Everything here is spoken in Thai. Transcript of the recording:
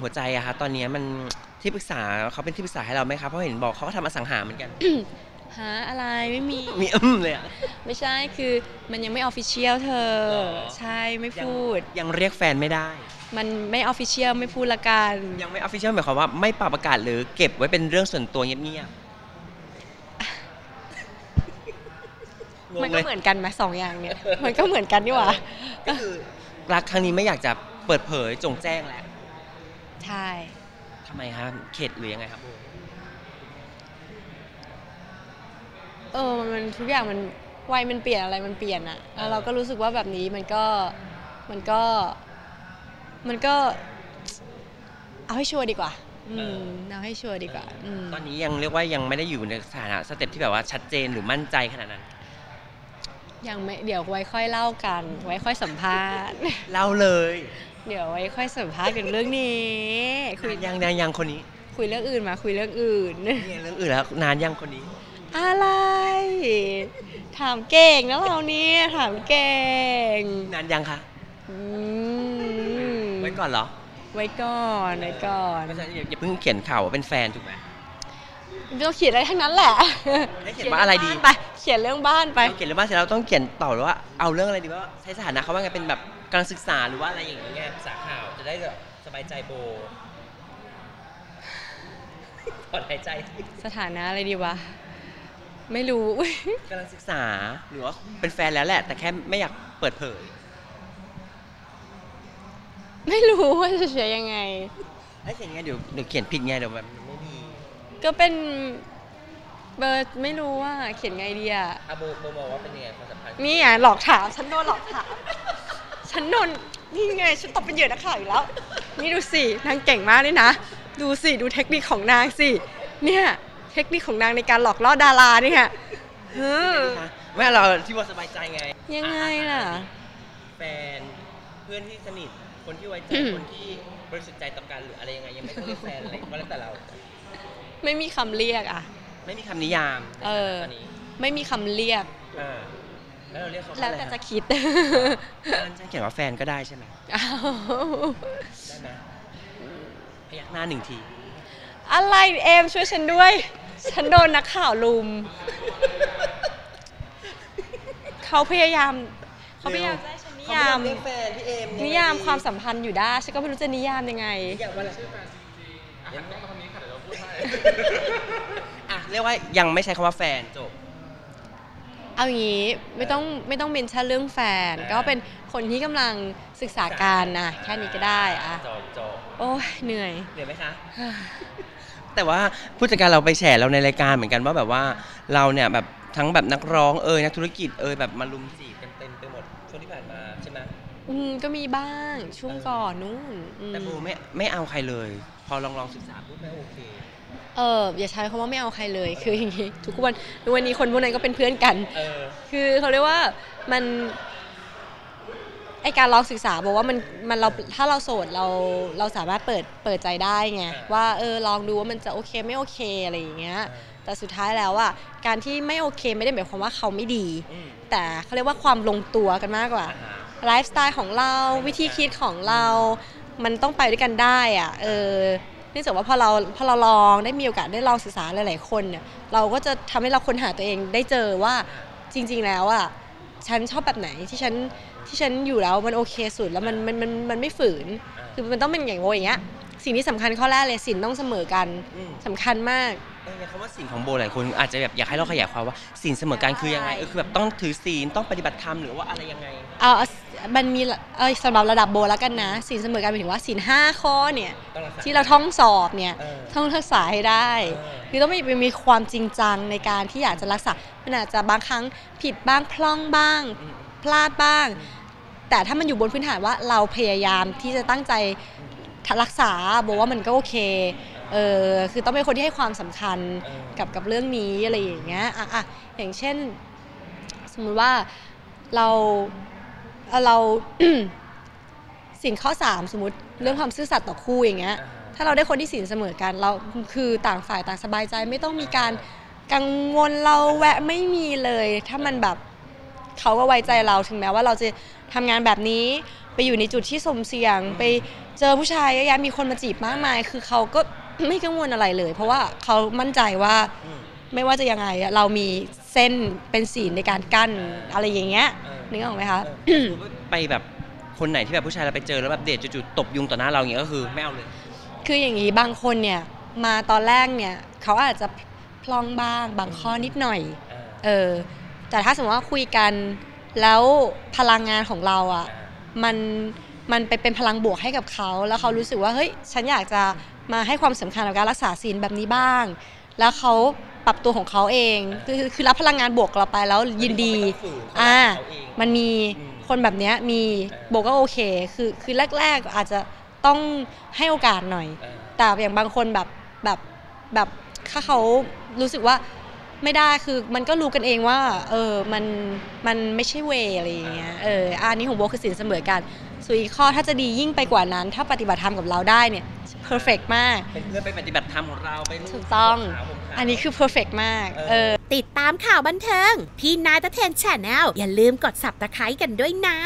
หัวใจอะคะตอนนี้มันที่ปรึกษาเขาเป็นที่ปรึกษาให้เราไหมครับเพราะเห็นบอกเขาก็ทำอสังหาเหมือนกัน หาอะไรไม่มี มีอึ้มเลยอะไม่ใช่คือมันยังไม่ official เธอ หรอ ใช่ไม่ยังพูด ยังเรียกแฟนไม่ได้ มันไม่ official ไม่พูดละกัน ยังไม่ official หมายความว่าไม่ปรับประกาศหรือเก็บไว้เป็นเรื่องส่วนตัวเงียบๆงมันงก็เลยเหมือนกันไหมสองอย่างเนี่ย มันก็เหมือนกันนี่หว่า ก็คือรักครั้งนี้ไม่อยากจะเปิดเผยโจ่งแจ้งแล้ว ใช่ ทำไมครับเข็ดหรือยังไงครับเออมันมันทุกอย่างมันวัยมันเปลี่ยนอะไรมันเปลี่ยนอะแล้วเราก็รู้สึกว่าแบบนี้มันก็มันก็มันก็ เอาให้ชัวร์ดีกว่า อืมเอาให้ชัวร์ดีกว่าอืมตอนนี้ยังเรียกว่ายังไม่ได้อยู่ในสถานะ step ที่แบบว่าชัดเจนหรือมั่นใจขนาดนั้น ยังไม่เดี๋ยวไว้ค่อยเล่ากัน ไว้ค่อยสัมภาษณ์ เล่าเลย เดี๋ยวไว้ค่อยสัมภาษณ์กันเรื่องนี้คุยยังยังยังคนนี้ คุยเรื่องอื่นมาคุยเรื่องอื่นนี่เรื่องอื่นแล้วนานยังคนนี้ อะไร ถามเก่งนะเราเนี่ยถามเก่งนานยังคะอืมไว้ก่อนเหรอ ไว้ก่อนไว้ก่อนไม่ใช่อย่าอย่าเพิ่งเขียนข่าวว่าเป็นแฟนถูกไหม ไม่ต้องเขียนอะไรทั้งนั้นแหละให้เขียนว่าอะไรดีเขียนเงบ้นไป เขียนเรื่องบ้านไป เราเขียนเรื่องบ้านเสร็จเราต้องเขียนต่อว่าเอาเรื่องอะไรดีว่าใช้สถานะเขาว่าไงเป็นแบบการศึกษาหรือว่าอะไรอย่างเงี้ยภาษาข่าวจะได้แบบสบายใจโบถอนหายใจสถานะอะไรดีวะ ไม่รู้ กำลังศึกษาหรือว่าเป็นแฟนแล้วแหละ แต่แค่ไม่อยากเปิดเผย ไม่รู้ว่าจะใช้ยังไงไอ้อย่างเงี้ยเดี๋ยวเดี๋ยวเขียนผิดไงเดี๋ยวแบบมันไม่ดี ก็เป็นเบอร์ไม่รู้ว่าเขียนไงดีอะอาโบโบมองว่าเป็นยังไงความสัมพันธ์นี่ไงหลอกถาม ฉันโดนหลอกถาม ฉันโดนนี่ไง ฉันตกเป็นเหยื่อนักข่าวอีกแล้ว นี่ดูสินางเก่งมากเลยนะ ดูสิ ดูเทคนิคของนางสิ เนี่ยเทคนิคของนางในการหลอกล่อดาราเนี่ยเออไม่เราที่ว่าสบายใจไง ยังไงล่ะ แฟนเพื่อนที่สนิทคนที่ไว้ใจอืมคนที่บริสุทธิ์ใจต่อกันหรืออะไรยังไงยังไม่ต้องเรียกแฟนอะไรก็แล้วแต่เรา ไม่มีคำเรียกอะไม่มีคำนิยามเออ ตอนนี้ไม่มีคำเรียก อ่าแล้วเราเรียกเขาว่าแล้วอะไรแต่ฮะจะคิดงั้นฉันเขียนว่าแฟนก็ได้ใช่ไหมอ้าวได้ไหมพยักหน้าหนึ่งที อะไรเอมช่วยฉันด้วย ฉันโดนนักข่าวลุม เขาพยายาม เขาพยายามจะให้ฉันนิยาม เขไเรียกแฟนพี่เอมนิยามความสัมพันธ์อยู่ได้ ฉันก็ไม่รู้จะนิยามยังไง นิยามว่าอะไรอ่ะเรียกว่ายังไม่ใช้คำว่าแฟนจบ เอาอย่างนี้ไม่ต้องไม่ต้องเมนชั่นเรื่องแฟนอ่าก็เป็นคนที่กำลังศึกษาการนะแค่นี้ก็ได้อะจบจบโอ้ยเหนื่อย เหนื่อยไหมคะ แต่ว่าผู้จัดการเราไปแฉเราในรายการเหมือนกันว่าแบบว่าเราเนี่ยแบบทั้งแบบนักร้องเอยนักธุรกิจเอยแบบมาลุมจีบกันเต็มไปหมดช่วงที่ผ่านมาใช่ไหมอืมก็มีบ้างช่วงก่อนนู้นอืมแต่โบไม่ไม่เอาใครเลย พอลองลองศึกษาปุ๊บไม่โอเคเอออย่าใช้คำว่าไม่เอาใครเลยคืออย่างนี้ทุกวันทุกวันนี้คนพวกนั้นก็เป็นเพื่อนกัน เออคือเขาเรียกว่ามันไอการลองศึกษาบอกว่ามันมันเราถ้าเราโสดเราเราสามารถเปิดเปิดใจได้ไงอ่าว่าเออลองดูว่ามันจะโอเคไม่โอเคอะไรอย่างเงี้ยแต่สุดท้ายแล้วอะการที่ไม่โอเคไม่ได้หมายความว่าเขาไม่ดีอืมแต่เขาเรียกว่าความลงตัวกันมากกว่าอ่าฮะไลฟ์สไตล์ของเราวิธีคิดของเรา มันต้องไปด้วยกันได้อะเออเนื่องจากว่าพอเราพอเราลองได้มีโอกาสได้ลองศึกษาหลาย ๆ คนเนี่ยเราก็จะทำให้เราค้นหาตัวเองได้เจอว่าจริง ๆ แล้วอะฉันชอบแบบไหนที่ฉันที่ฉันอยู่แล้วมันโอเคสุดแล้วมันมันมันมันไม่ฝืนคือมันต้องเป็นอย่างโงอย่างเงี้ยสิ่งที่สำคัญข้อแรกเลยสินต้องเสมอกันอืมสำคัญมากเออคำว่าศีลของโบหลายคนอาจจะแบบอยากให้เราขยายความว่าศีลเสมอกันคือยังไงเออคือแบบต้องถือศีลต้องปฏิบัติธรรมหรือว่าอะไรยังไงเอาเอา มันมีเออสำหรับระดับโบแล้วกันนะสินเสมอกันหมายถึงว่าสินห้าข้อเนี่ยต้องรักษา ที่เราท่องสอบเนี่ยเออต้องรักษาให้ได้เออ คือต้องมีมีความจริงจังในการที่อยากจะรักษามันอาจจะบางครั้งผิดบ้างพล่องบ้าง อืม พลาดบ้าง แต่ถ้ามันอยู่บนพื้นฐานว่าเราพยายามที่จะตั้งใจรักษาบอกว่ามันก็โอเค เออคือต้องเป็นคนที่ให้ความสำคัญเออ กับกับเรื่องนี้อะไรอย่างเงี้ย อะอะอย่างเช่น สมมุติว่าเรา เอ่อเรา สินข้อ 3 สมมติเรื่องความซื่อสัตย์ต่อคู่อย่างเงี้ยอ่าฮะถ้าเราได้คนที่สินเสมอกันเราคือต่างฝ่ายต่างสบายใจไม่ต้องมีการกังวลเราแวะไม่มีเลย ถ้ามันแบบเขาก็ไว้ใจเราถึงแม้ว่าเราจะทำงานแบบนี้ ไปอยู่ในจุดที่สมเสี่ยง ไปเจอผู้ชายเยอะแยะมีคนมาจีบมากมาย คือเขาก็ ไม่กังวลอะไรเลย เพราะว่าเขามั่นใจว่าอืมไม่ว่าจะยังไงอะเรามีเส้นเป็นสีในการกั้นอ่าอะไรอย่างเงี้ยเออนึกออกไหมคะเออไปแบบคนไหนที่แบบผู้ชายเราไปเจอแล้วแบบเดทจู่ๆตบยุงต่อหน้าเราอย่างเงี้ยก็คือไม่เอาเลย คืออย่างนี้บางคนเนี่ยมาตอนแรกเนี่ยเขาอาจจะพลองบ้างบางข้อนิดหน่อยเออแต่ถ้าสมมติว่าคุยกันแล้วพลังงานของเราอะ่ะมันมันไปเป็นพลังบวกให้กับเขาแล้วเขารู้สึกว่าเฮ้ยฉันอยากจะมาให้ความสำคัญกับการรักษาศีลแบบนี้บ้าง แล้วเขา ปรับตัวของเขาเอง คือคือรับพลังงานบวกกลับไปแล้วยินดีไม่ต้องฝืนเขาอ่าเขาเองมันมีอืมคนแบบเนี้ยมีเออโบก็โอเค คือคือแรก ๆ อาจจะต้องให้โอกาสหน่อยเออแต่อย่างบางคนแบบแบบแบบถ้าเขารู้สึกว่าไม่ได้คือมันก็รู้กันเองว่า เออมันมันไม่ใช่ way อะไรอย่างเงี้ยเอออันนี้ของโบคือศีลเสมอกัน ส่วนอีกข้อถ้าจะดียิ่งไปกว่านั้น ถ้าปฏิบัติธรรมกับเราได้เนี่ย perfect มาก เป็นเพื่อนไปปฏิบัติธรรมของเราไปรูปถูกต้องขาวผมขาวอันนี้คือ perfect มากเออเออติดตามข่าวบันเทิง พี่นายตะเทนแชนแนลอย่าลืมกดสับตะไคร้กันด้วยนะ